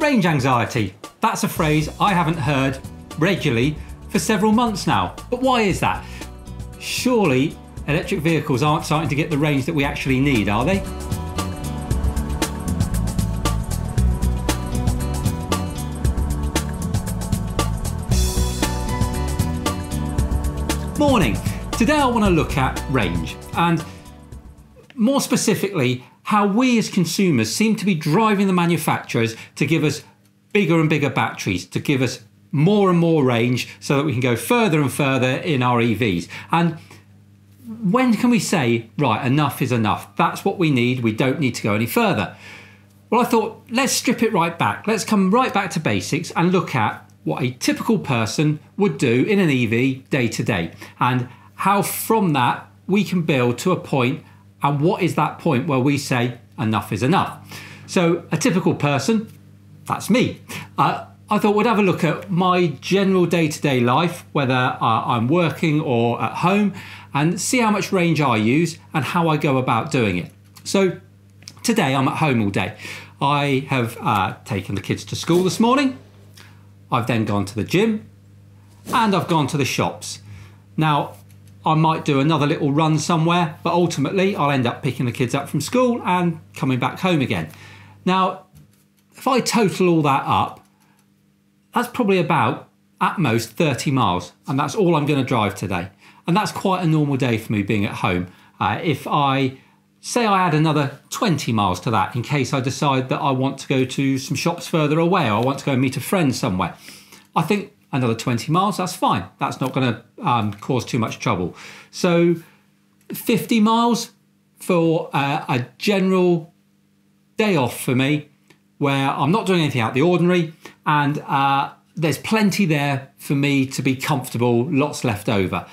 Range anxiety. That's a phrase I haven't heard regularly for several months now. But why is that? Surely electric vehicles aren't starting to get the range that we actually need, are they? Morning. Today I want to look at range and more specifically how we as consumers seem to be driving the manufacturers to give us bigger and bigger batteries, to give us more and more range so that we can go further and further in our EVs. And when can we say, right, enough is enough? That's what we need. We don't need to go any further. Well, I thought, let's strip it right back. Let's come right back to basics and look at what a typical person would do in an EV day to day and how from that we can build to a point and what is that point where we say enough is enough. So, a typical person, that's me. Uh, I thought we'd have a look at my general day to day life, whether uh, I'm working or at home, and see how much range I use and how I go about doing it. So, today I'm at home all day. I have uh, taken the kids to school this morning. I've then gone to the gym and I've gone to the shops. Now, I might do another little run somewhere, but ultimately I'll end up picking the kids up from school and coming back home again. Now, if I total all that up, that's probably about at most 30 miles, and that's all I'm going to drive today. And that's quite a normal day for me being at home. Uh, if I say I add another 20 miles to that in case I decide that I want to go to some shops further away or I want to go and meet a friend somewhere, I think another 20 miles, that's fine. That's not going to um, cause too much trouble. So 50 miles for uh, a general day off for me where I'm not doing anything out the ordinary and uh, there's plenty there for me to be comfortable, lots left over.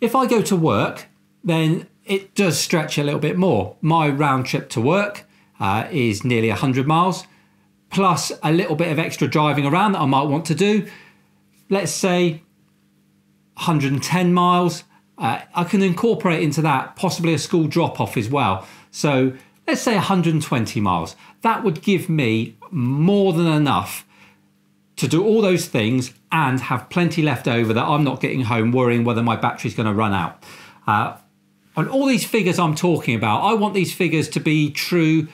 If I go to work, then it does stretch a little bit more. My round trip to work uh, is nearly 100 miles plus a little bit of extra driving around that I might want to do. Let's say 110 miles. Uh, I can incorporate into that possibly a school drop off as well. So let's say 120 miles. That would give me more than enough to do all those things and have plenty left over that I'm not getting home worrying whether my battery's going to run out. Uh, all these figures I'm talking about, I want these figures to be true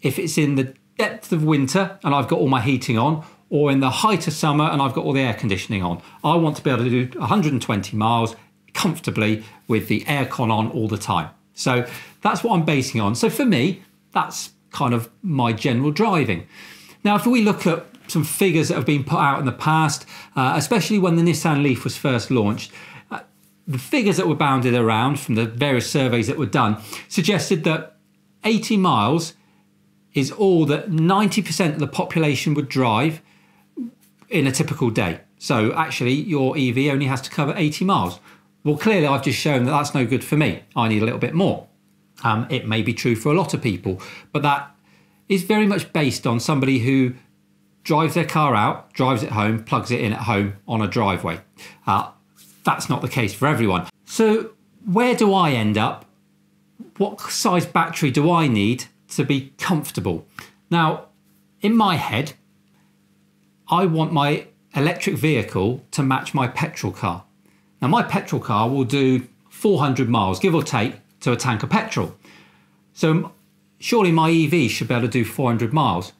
if it's in the depth of winter and I've got all my heating on, or in the height of summer and I've got all the air conditioning on. I want to be able to do 120 miles comfortably with the aircon on all the time. So that's what I'm basing on. So for me, that's kind of my general driving. Now, if we look at some figures that have been put out in the past, uh, especially when the Nissan Leaf was first launched, uh, the figures that were bounded around from the various surveys that were done suggested that 80 miles is all that 90% of the population would drive in a typical day. So actually, your EV only has to cover 80 miles. Well, clearly, I've just shown that that's no good for me. I need a little bit more. Um, it may be true for a lot of people, but that is very much based on somebody who drives their car out, drives it home, plugs it in at home on a driveway. Uh, that's not the case for everyone. So, where do I end up? What size battery do I need to be comfortable. Now, in my head, I want my electric vehicle to match my petrol car. Now, my petrol car will do 400 miles, give or take, to a tank of petrol. So, surely my EV should be able to do 400 miles.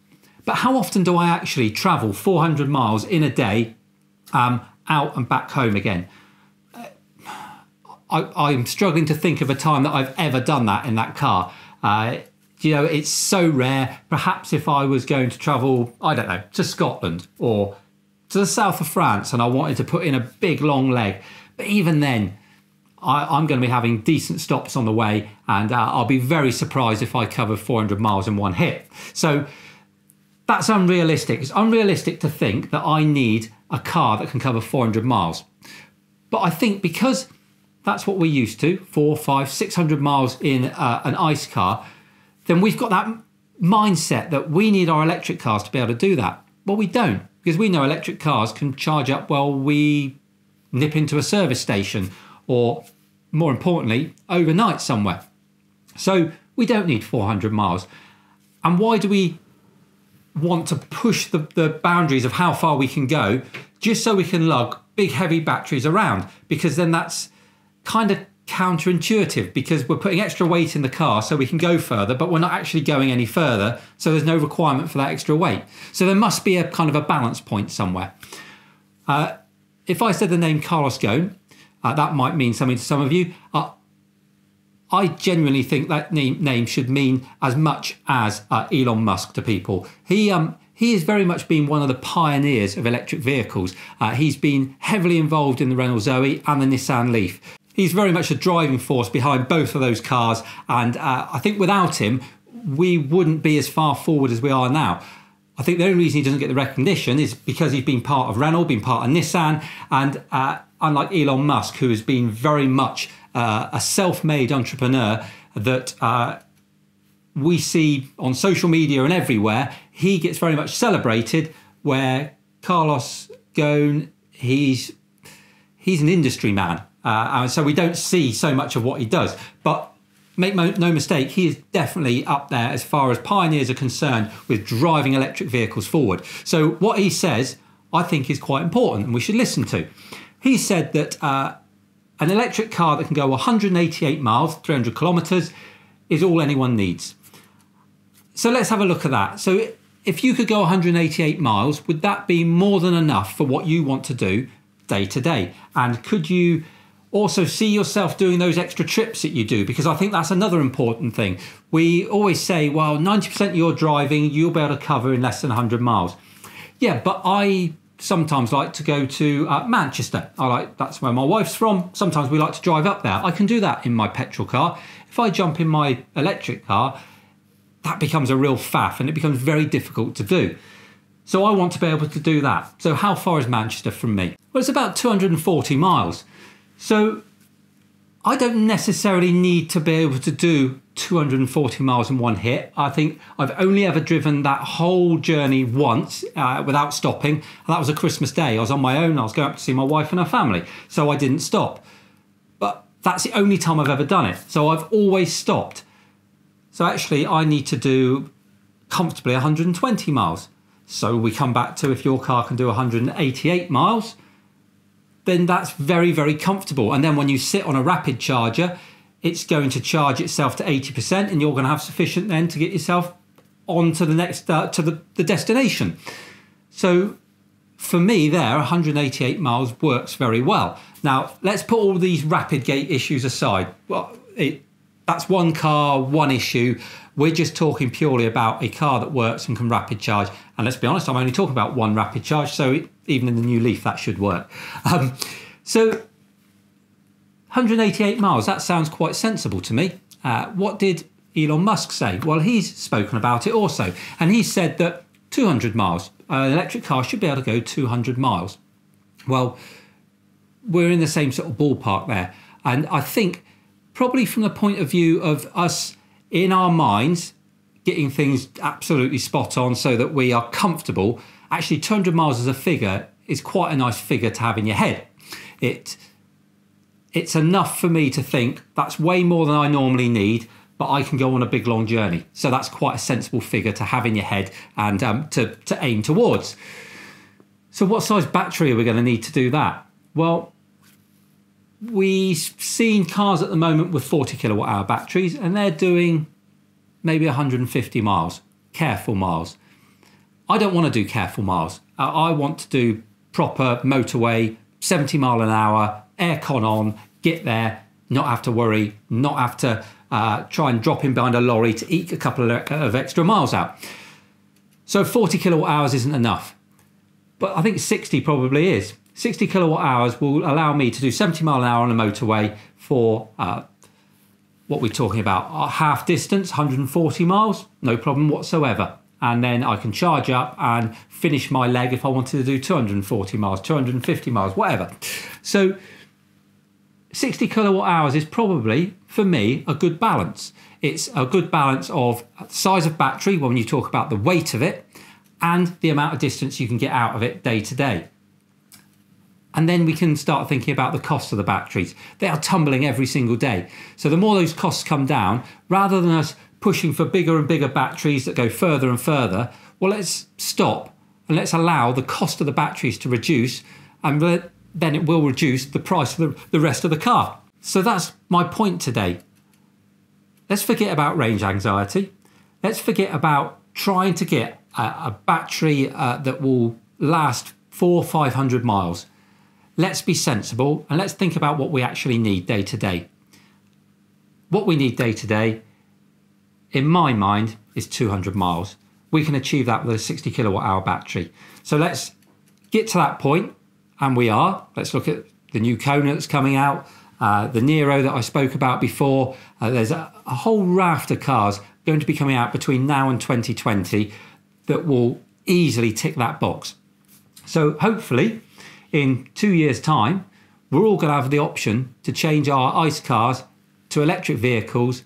But how often do I actually travel 400 miles in a day um, out and back home again? I, am struggling to think of a time that I've ever done that in that car. Uh, you know, it's so rare. Perhaps if I was going to travel, I don't know, to Scotland or to the south of France and I wanted to put in a big long leg, but even then, I, am going to be having decent stops on the way, and uh, I'll be very surprised if I cover 400 miles in one hit. So that's unrealistic. It's unrealistic to think that I need a car that can cover 400 miles. But I think because that's what we're used to four, five, 600 miles in uh, an ICE car then we've got that mindset that we need our electric cars to be able to do that. Well, we don't because we know electric cars can charge up while we nip into a service station or, more importantly, overnight somewhere. So we don't need 400 miles. And why do we want to push the, the boundaries of how far we can go just so we can lug big heavy batteries around because then that's kind of counterintuitive because we're putting extra weight in the car so we can go further, but we're not actually going any further. So there's no requirement for that extra weight. So there must be a kind of a balance point somewhere. Uh, if I said the name Carlos Ghosn, uh, that might mean something to some of you. Uh, I genuinely think that name, name should mean as much as uh, Elon Musk to people. He um, he has very much been one of the pioneers of electric vehicles. Uh, he's been heavily involved in the Renault Zoe and the Nissan Leaf. He's very much a driving force behind both of those cars, and uh, I think without him, we wouldn't be as far forward as we are now. I think the only reason he doesn't get the recognition is because he's been part of Renault, been part of Nissan, and uh, unlike Elon Musk, who has been very much uh, a self made entrepreneur that uh, we see on social media and everywhere, he gets very much celebrated. Where Carlos Ghosn, he's he's an industry man, uh, and so we don't see so much of what he does. But make no mistake, he is definitely up there as far as pioneers are concerned with driving electric vehicles forward. So what he says, I think, is quite important, and we should listen to. He said that uh, an electric car that can go 188 miles, 300 kilometres, is all anyone needs. So let's have a look at that. So if you could go 188 miles, would that be more than enough for what you want to do day to day? And could you also see yourself doing those extra trips that you do? Because I think that's another important thing. We always say, well, 90% of your driving you'll be able to cover in less than 100 miles. Yeah, but I sometimes like to go to uh, Manchester. I like that's where my wife's from. Sometimes we like to drive up there. I can do that in my petrol car. If I jump in my electric car, that becomes a real faff and it becomes very difficult to do. So I want to be able to do that. So how far is Manchester from me? Well, it's about 240 miles. So I don't necessarily need to be able to do 240 miles in one hit. I think I've only ever driven that whole journey once uh, without stopping. And that was a Christmas day. I was on my own. I was going up to see my wife and her family. So I didn't stop. But that's the only time I've ever done it. So I've always stopped. So actually, I need to do comfortably 120 miles. So we come back to if your car can do 188 miles, then that's very, very comfortable. And then when you sit on a rapid charger, it's going to charge itself to 80% and you're going to have sufficient then to get yourself on to the next, uh, to the, the destination. So for me there 188 miles works very well now let's put all these rapid gate issues aside well it, that's one car, one issue. We're just talking purely about a car that works and can rapid charge. And let's be honest, I'm only talking about one rapid charge. So even in the new Leaf, that should work. Um, so 188 miles, that sounds quite sensible to me. Uh, what did Elon Musk say? Well, he's spoken about it also. And he said that 200 miles, an electric car should be able to go 200 miles. Well, we're in the same sort of ballpark there. And I think probably from the point of view of us in our minds getting things absolutely spot on so that we are comfortable. Actually, 200 miles as a figure is quite a nice figure to have in your head. It it's enough for me to think that's way more than I normally need, but I can go on a big long journey. So that's quite a sensible figure to have in your head and um, to, to aim towards. So, what size battery are we going to need to do that? Well, we've seen cars at the moment with 40 kilowatt hour batteries and they're doing maybe 150 miles, careful miles. I don't want to do careful miles. I want to do proper motorway, 70 mile an hour, aircon on, get there, not have to worry, not have to uh, try and drop in behind a lorry to eke a couple of extra miles out. So 40 kilowatt hours isn't enough. But I think 60 probably is. 60 kilowatt hours will allow me to do 70 mile an hour on a motorway for uh, what we're talking about uh, half distance 140 miles no problem whatsoever. And then I can charge up and finish my leg if I wanted to do 240 miles 250 miles whatever. So 60 kilowatt hours is probably for me a good balance. It's a good balance of size of battery when you talk about the weight of it and the amount of distance you can get out of it day to day and then we can start thinking about the cost of the batteries. They are tumbling every single day. So the more those costs come down, rather than us pushing for bigger and bigger batteries that go further and further, well, let's stop and let's allow the cost of the batteries to reduce, and then it will reduce the price of the, rest of the car. So that's my point today. Let's forget about range anxiety. Let's forget about trying to get a, a battery uh, that will last four, 500 miles. Let's be sensible and let's think about what we actually need day to day. What we need day to day, in my mind, is 200 miles. We can achieve that with a 60 kilowatt hour battery. So let's get to that point, and we are. Let's look at the new Kona that's coming out, uh, the Niro that I spoke about before. Uh, there's a, a whole raft of cars going to be coming out between now and 2020 that will easily tick that box. So hopefully, in two years' time, we're all going to have the option to change our ICE cars to electric vehicles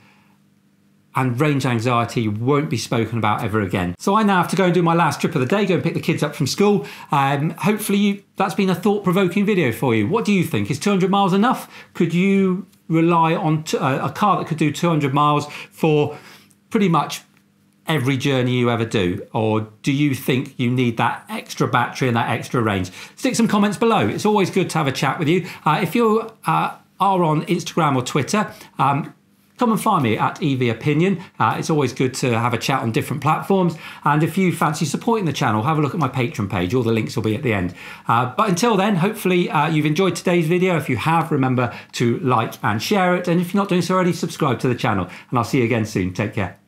and range anxiety won't be spoken about ever again. So I now have to go and do my last trip of the day, go and pick the kids up from school. Um, hopefully you, that's been a thought-provoking video for you. What do you think? Is 200 miles enough? Could you rely on uh, a car that could do 200 miles for pretty much every journey you ever do? Or do you think you need that extra battery and that extra range? Stick some comments below. It's always good to have a chat with you. Uh, if you uh, are on Instagram or Twitter, um, come and find me at EV Opinion. Uh, it's always good to have a chat on different platforms. And if you fancy supporting the channel, have a look at my Patreon page. All the links will be at the end. Uh, but until then, hopefully uh, you've enjoyed today's video. If you have, remember to like and share it. And if you're not doing so already, subscribe to the channel. And I'll see you again soon. Take care.